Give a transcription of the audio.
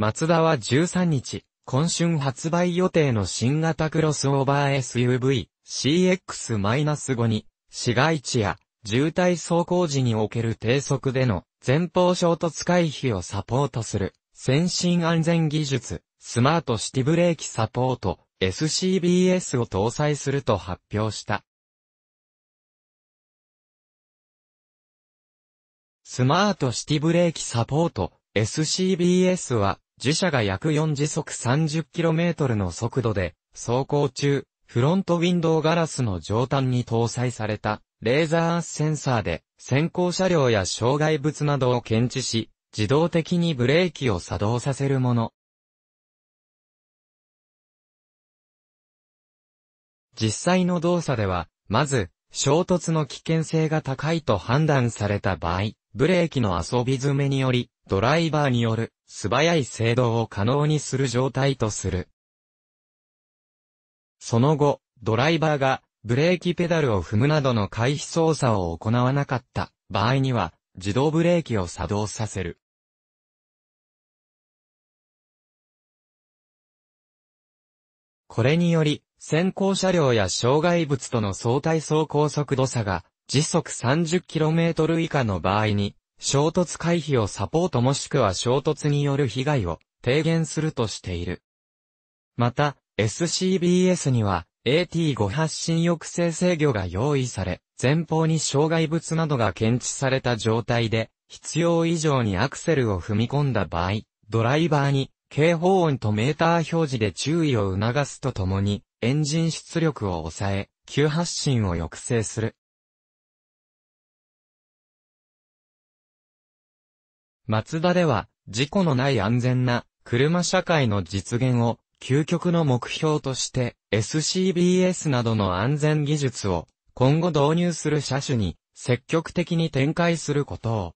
マツダは13日、今春発売予定の新型クロスオーバー SUV CX-5 に、市街地や渋滞走行時における低速での前方衝突回避をサポートする先進安全技術、スマートシティブレーキサポート SCBS を搭載すると発表した。スマートシティブレーキサポート SCBS は自社が約4時速 30km の速度で走行中、フロントウィンドウガラスの上端に搭載されたレーザーセンサーで先行車両や障害物などを検知し、自動的にブレーキを作動させるもの。実際の動作では、まず、衝突の危険性が高いと判断された場合、ブレーキの遊び詰めにより、ドライバーによる素早い制動を可能にする状態とする。その後、ドライバーがブレーキペダルを踏むなどの回避操作を行わなかった場合には、自動ブレーキを作動させる。これにより、先行車両や障害物との相対走行速度差が時速 30km 以下の場合に衝突回避をサポートもしくは衝突による被害を低減するとしている。また、SCBS には AT5 発進抑制制御が用意され、前方に障害物などが検知された状態で、必要以上にアクセルを踏み込んだ場合、ドライバーに警報音とメーター表示で注意を促すとともに、エンジン出力を抑え、急発進を抑制する。マツダでは、事故のない安全な車社会の実現を究極の目標として SCBS などの安全技術を今後導入する車種に積極的に展開することを